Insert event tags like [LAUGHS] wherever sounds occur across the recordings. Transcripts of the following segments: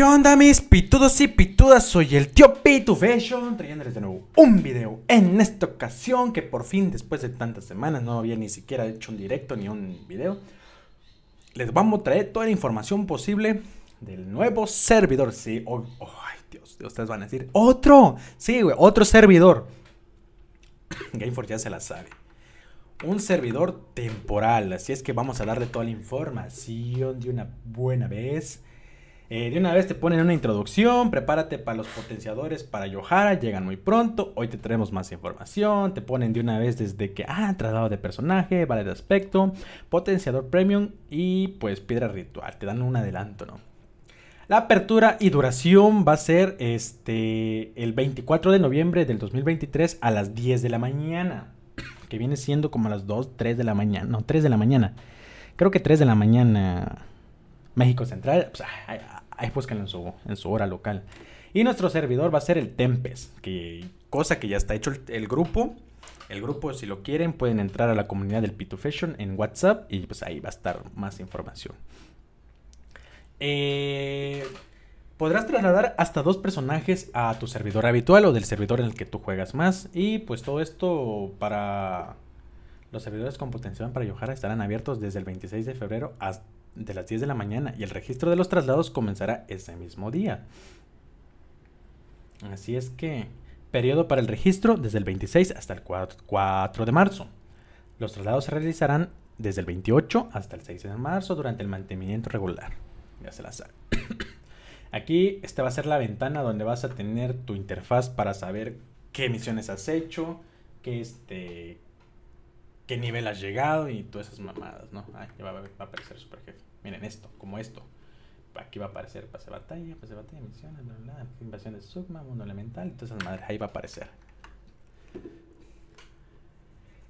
¿Qué onda mis pitudos y pitudas? Soy el tío Pitu Fashion trayéndoles de nuevo un video en esta ocasión que por fin después de tantas semanas no había ni siquiera hecho un directo ni un video les vamos a traer toda la información posible del nuevo servidor. Sí, oh, ay Dios, ustedes van a decir, otro, sí, güey, otro servidor. [COUGHS] Gameforce ya se la sabe. Un servidor temporal, así es que vamos a darle toda la información de una buena vez. Eh, de una vez te ponen una introducción, prepárate para los potenciadores para Yohara, llegan muy pronto, hoy te traemos más información, te ponen de una vez desde que, ah, traslado de personaje, vale de aspecto, potenciador premium y pues piedra ritual, te dan un adelanto, ¿no? La apertura y duración va a ser este el 24 de noviembre del 2023 a las 10 de la mañana, que viene siendo como a las 2, 3 de la mañana, no, 3 de la mañana. Creo que 3 de la mañana México Central, pues, ahí búsquenlo en su, en su hora local. Y nuestro servidor va a ser el Tempest, que, cosa que ya está hecho el, grupo. El grupo, si lo quieren, pueden entrar a la comunidad del P2 Fashion en WhatsApp y pues ahí va a estar más información. Eh, podrás trasladar hasta dos personajes a tu servidor habitual o del servidor en el que tú juegas más. Y pues todo esto para los servidores con potencial para Yohara estarán abiertos desde el 26 de febrero hasta de las 10 de la mañana y el registro de los traslados comenzará ese mismo día. Así es que, periodo para el registro desde el 26 hasta el 4 de marzo. Los traslados se realizarán desde el 28 hasta el 6 de marzo durante el mantenimiento regular. Ya se la sabe. [COUGHS] Aquí esta va a ser la ventana donde vas a tener tu interfaz para saber qué misiones has hecho, qué, este, qué nivel has llegado y todas esas mamadas, ¿no? Ay, ya va, a aparecer super jefe. Miren esto, como esto. Aquí va a aparecer pase batalla, pase batalla, misiones, bla, bla, invasión de Sugma, mundo elemental, y todas esas madres. Ahí va a aparecer.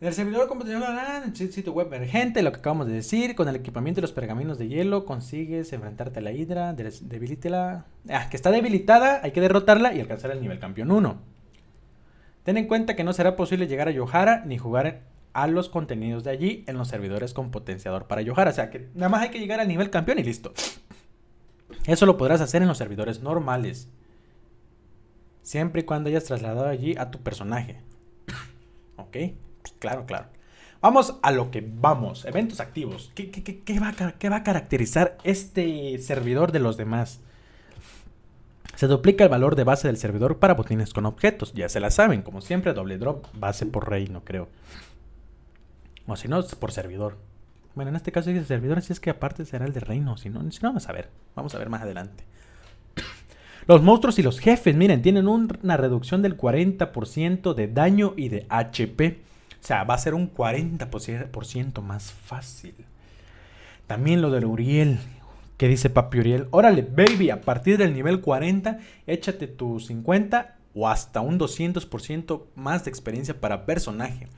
En el servidor computacional, ah, en el sitio web emergente, lo que acabamos de decir, con el equipamiento y los pergaminos de hielo, consigues enfrentarte a la hidra, debilítela. Ah, que está debilitada, hay que derrotarla y alcanzar el nivel campeón 1. Ten en cuenta que no será posible llegar a Yohara ni jugar a los contenidos de allí en los servidores con potenciador para Yohara. O sea que nada más hay que llegar al nivel campeón y listo. Eso lo podrás hacer en los servidores normales. Siempre y cuando hayas trasladado allí a tu personaje. [COUGHS] ¿Ok? Claro, claro. Vamos a lo que vamos. Eventos activos. ¿Qué, va, ¿Qué, va, a caracterizar este servidor de los demás? Se duplica el valor de base del servidor para botines con objetos. Ya se la saben. Como siempre, doble drop, base por reino, creo. O si no, por servidor. Bueno, en este caso dice servidor, así es que aparte será el de reino. Si no, si no, vamos a ver. Vamos a ver más adelante. [COUGHS] Los monstruos y los jefes, miren, tienen una reducción del 40% de daño y de HP. O sea, va a ser un 40% más fácil. También lo del Uriel. Que dice Papi Uriel. Órale, baby, a partir del nivel 40, échate tu 50 o hasta un 200% más de experiencia para personaje.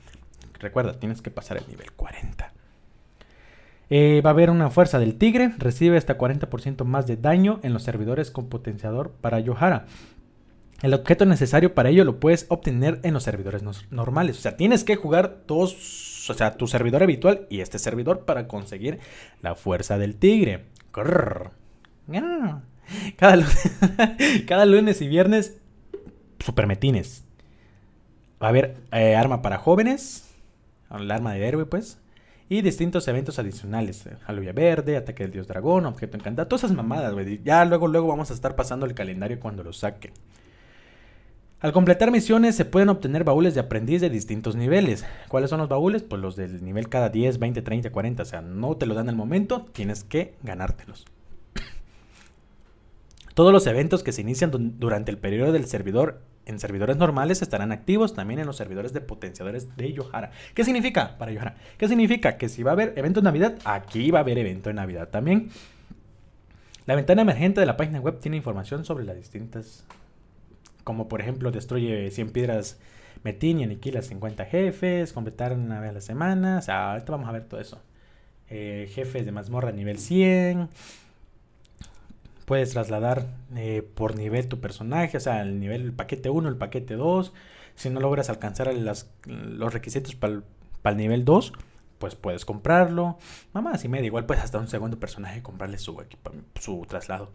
Recuerda, tienes que pasar el nivel 40. Eh, va a haber una fuerza del tigre. Recibe hasta 40% más de daño en los servidores con potenciador para Yohara. El objeto necesario para ello lo puedes obtener en los servidores normales. O sea, tienes que jugar todos, o sea, tu servidor habitual y este servidor para conseguir la fuerza del tigre. Cada, [LAUGHS] cada lunes y viernes, supermetines. Va a haber eh, arma para jóvenes, el arma de héroe, pues. Y distintos eventos adicionales. Aleluya Verde, Ataque del Dios Dragón, Objeto Encantado. Todas esas mamadas, güey. Ya luego, luego vamos a estar pasando el calendario cuando lo saque. Al completar misiones se pueden obtener baúles de aprendiz de distintos niveles. ¿Cuáles son los baúles? Pues los del nivel cada 10, 20, 30, 40. O sea, no te los dan al momento, tienes que ganártelos. [COUGHS] Todos los eventos que se inician durante el periodo del servidor en servidores normales estarán activos también en los servidores de potenciadores de Yohara. ¿Qué significa para Yohara? ¿Qué significa? Que si va a haber evento de Navidad, aquí va a haber evento de Navidad también. La ventana emergente de la página web tiene información sobre las distintas, como por ejemplo destruye 100 piedras Metin y aniquila 50 jefes, completar una vez a la semana, o sea, ahorita vamos a ver todo eso. Eh, jefes de mazmorra nivel 100, puedes trasladar eh, por nivel tu personaje, o sea, el nivel el paquete 1, el paquete 2. Si no logras alcanzar los requisitos para el, nivel 2, pues puedes comprarlo. Mamá, si me da igual, pues hasta un segundo personaje comprarle su, su traslado.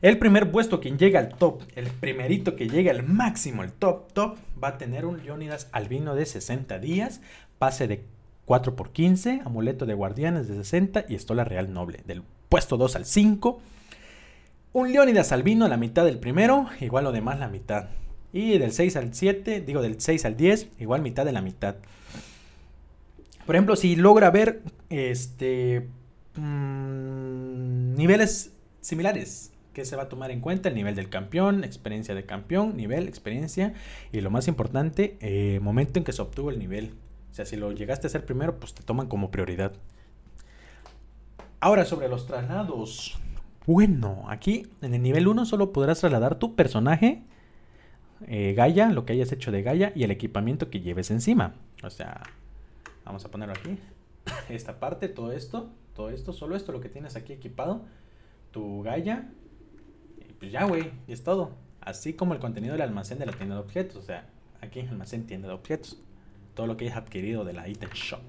El primer puesto, quien llega al top, el primerito que llega al máximo, el top, top, va a tener un Leonidas albino de 60 días, pase de 4 por 15, amuleto de guardianes de 60 y estola real noble. Del puesto 2 al 5, un Leonidas albino la mitad del primero, igual lo demás la mitad. Y del 6 al 7, digo del 6 al 10, igual mitad de la mitad. Por ejemplo, si logra ver este mmm, niveles similares, que se va a tomar en cuenta? El nivel del campeón, experiencia de campeón, nivel, experiencia y lo más importante, eh, momento en que se obtuvo el nivel. O sea, si lo llegaste a ser primero, pues te toman como prioridad. Ahora sobre los traslados. Bueno, aquí en el nivel 1 solo podrás trasladar tu personaje, eh, Gaia, lo que hayas hecho de Gaia y el equipamiento que lleves encima. O sea, vamos a ponerlo aquí. [COUGHS] Esta parte, todo esto, todo esto, solo esto, lo que tienes aquí equipado. Tu Gaia. Y pues ya, güey, y es todo. Así como el contenido del almacén de la tienda de objetos. O sea, aquí almacén tienda de objetos. Todo lo que hayas adquirido de la item shop.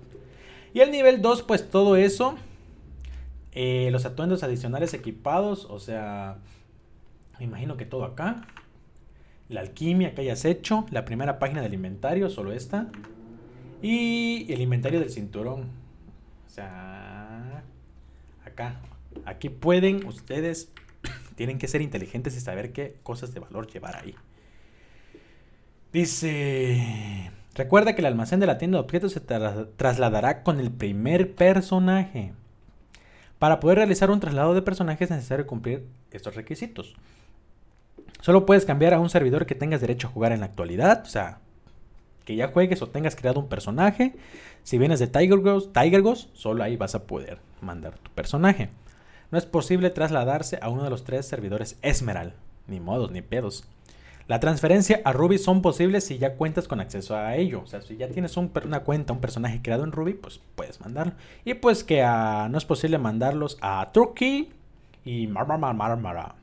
Y el nivel 2, pues todo eso eh, los atuendos adicionales equipados, o sea, me imagino que todo acá. La alquimia que hayas hecho, la primera página del inventario, solo esta. Y el inventario del cinturón. O sea, acá. Aquí pueden ustedes, [COUGHS] tienen que ser inteligentes y saber qué cosas de valor llevar ahí. Dice, recuerda que el almacén de la tienda de objetos se trasladará con el primer personaje. Para poder realizar un traslado de personaje es necesario cumplir estos requisitos. Solo puedes cambiar a un servidor que tengas derecho a jugar en la actualidad, o sea, que ya juegues o tengas creado un personaje. Si vienes de Tiger Ghost, Tiger Ghost, solo ahí vas a poder mandar tu personaje. No es posible trasladarse a uno de los tres servidores Esmeralda, ni modos ni pedos. La transferencia a Ruby son posibles si ya cuentas con acceso a ello. O sea, si ya tienes una cuenta, un personaje creado en Ruby, pues puedes mandarlo. Y pues que no es posible mandarlos a Turkey y Marmara.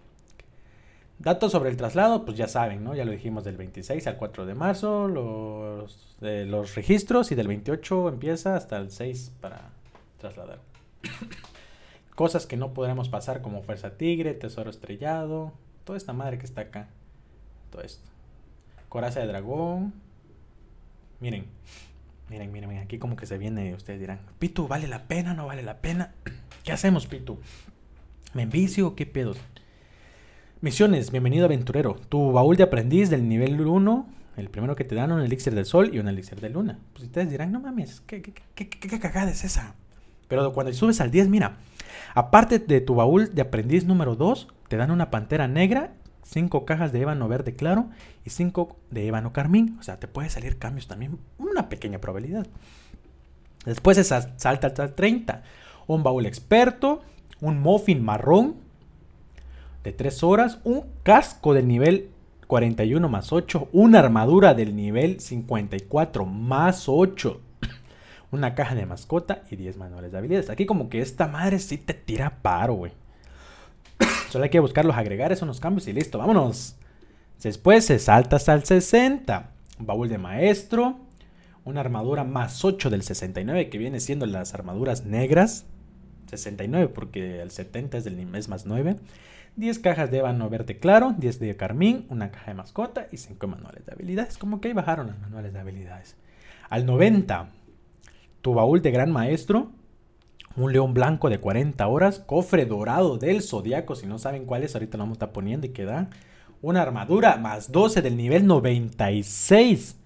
Datos sobre el traslado, pues ya saben, ¿no? Ya lo dijimos del 26 al 4 de marzo, los, los registros y del 28 empieza hasta el 6 para trasladar. [COUGHS] Cosas que no podremos pasar como Fuerza Tigre, Tesoro Estrellado, toda esta madre que está acá todo esto. Coraza de dragón. Miren, miren, miren, miren, aquí como que se viene, ustedes dirán, Pitu, ¿vale la pena? ¿No vale la pena? [CLEARS THROAT] ¿Qué hacemos, Pitu? ¿Me envicio qué pedos? Misiones, bienvenido aventurero. Tu baúl de aprendiz del nivel 1, el primero que te dan un elixir del sol y un elixir de luna. Pues ustedes dirán, no mames, ¿qué, qué, qué, qué cagada es esa? Pero cuando subes al 10, mira, aparte de tu baúl de aprendiz número 2, te dan una pantera negra 5 cajas de ébano verde claro y 5 de ébano carmín. O sea, te puede salir cambios también, una pequeña probabilidad. Después se salta al 30. Un baúl experto, un muffin marrón de 3 horas, un casco del nivel 41 más 8, una armadura del nivel 54 más 8, una caja de mascota y 10 manuales de habilidades. Aquí como que esta madre sí te tira paro, güey. Solo hay que buscar agregar esos cambios y listo, vámonos. Después se salta hasta el 60. Un baúl de maestro. Una armadura más 8 del 69 que viene siendo las armaduras negras. 69 porque el 70 es, del, es más 9. 10 cajas de ébano verde claro, 10 de carmín, una caja de mascota y 5 manuales de habilidades. Como que ahí bajaron los manuales de habilidades. Al 90, tu baúl de gran maestro, un león blanco de 40 horas, cofre dorado del zodiaco, si no saben cuál es, ahorita lo vamos a estar poniendo y queda una armadura más 12 del nivel 96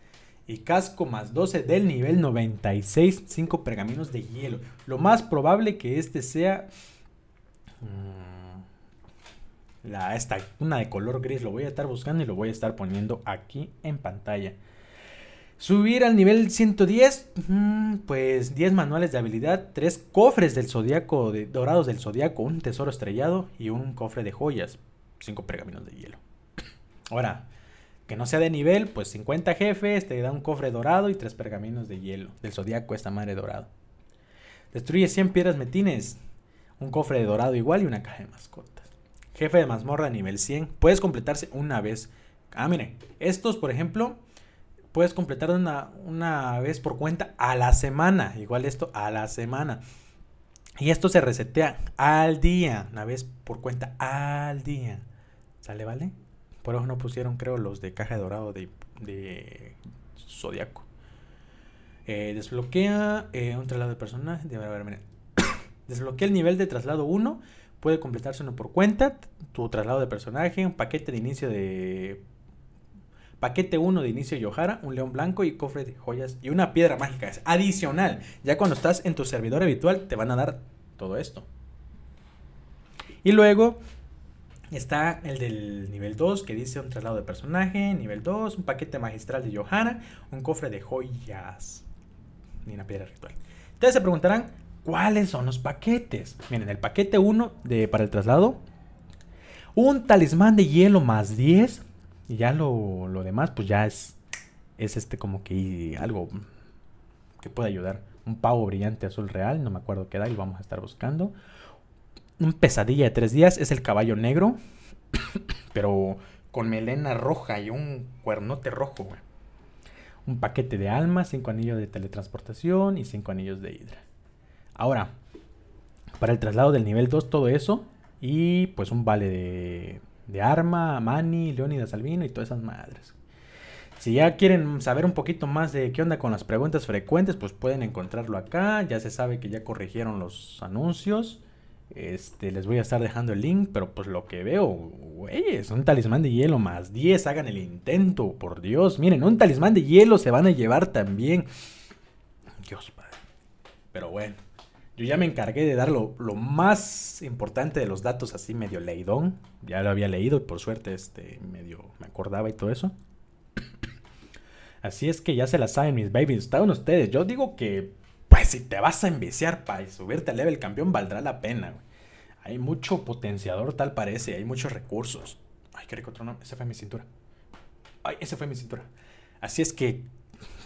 y casco más 12 del nivel 96, 5 pergaminos de hielo. Lo más probable que este sea mm, la, esta, una de color gris, lo voy a estar buscando y lo voy a estar poniendo aquí en pantalla. Subir al nivel 110, pues 10 manuales de habilidad, 3 cofres del zodiaco, de, dorados del zodiaco, un tesoro estrellado y un cofre de joyas, 5 pergaminos de hielo. [LAUGHS] Ahora, que no sea de nivel, pues 50 jefes, te da un cofre dorado y 3 pergaminos de hielo, del zodiaco, esta madre dorado. Destruye 100 piedras metines, un cofre de dorado igual y una caja de mascotas. Jefe de mazmorra nivel 100, puedes completarse una vez. Ah, miren, estos, por ejemplo, puedes completar una, una vez por cuenta a la semana. Igual esto a la semana. Y esto se resetea al día. Una vez por cuenta al día. ¿Sale, vale? Por eso no pusieron, creo, los de caja de dorado de, de Zodiaco. Eh, desbloquea eh, un traslado de personaje. [COUGHS] desbloquea el nivel de traslado 1. Puede completarse uno por cuenta. Tu traslado de personaje. Un paquete de inicio de. Paquete 1 de inicio Yohara. Un león blanco y cofre de joyas. Y una piedra mágica. Es adicional. Ya cuando estás en tu servidor habitual, te van a dar todo esto. Y luego Está el del nivel 2 que dice un traslado de personaje, nivel 2, un paquete magistral de Johanna, un cofre de joyas ni una piedra ritual. Ustedes se preguntarán, ¿cuáles son los paquetes? Miren, el paquete 1 de, para el traslado, un talismán de hielo más 10, y ya lo, lo demás, pues ya es, es este como que algo que puede ayudar. Un pavo brillante azul real, no me acuerdo qué da, y lo vamos a estar buscando un pesadilla de tres días es el caballo negro, [COUGHS] pero con melena roja y un cuernote rojo, Un paquete de almas, cinco anillos de teletransportación y cinco anillos de hidra. Ahora, para el traslado del nivel 2, todo eso. Y pues un vale de, de arma, Mani, Leonidas Albino y todas esas madres. Si ya quieren saber un poquito más de qué onda con las preguntas frecuentes, pues pueden encontrarlo acá. Ya se sabe que ya corrigieron los anuncios. Este, les voy a estar dejando el link, pero pues lo que veo, güey, es un talismán de hielo más 10, hagan el intento, por Dios. Miren, un talismán de hielo se van a llevar también. Dios, padre. Pero bueno, yo ya me encargué de dar lo, más importante de los datos así medio leidón. Ya lo había leído y por suerte este medio me acordaba y todo eso. Así es que ya se la saben mis babies. Estaban ustedes. Yo digo que pues si te vas a enviciar para subirte al level campeón, valdrá la pena. Hay mucho potenciador, tal parece, hay muchos recursos. Ay, qué rico otro nombre. Ese fue mi cintura. Ay, ese fue mi cintura. Así es que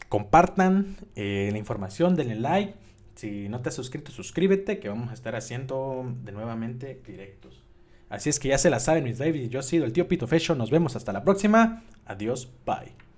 compartan eh, la información, denle like. Si no te has suscrito, suscríbete, que vamos a estar haciendo de nuevamente directos. Así es que ya se la saben, mis babies. Yo he sido el tío Pito Fashion. Nos vemos hasta la próxima. Adiós, bye.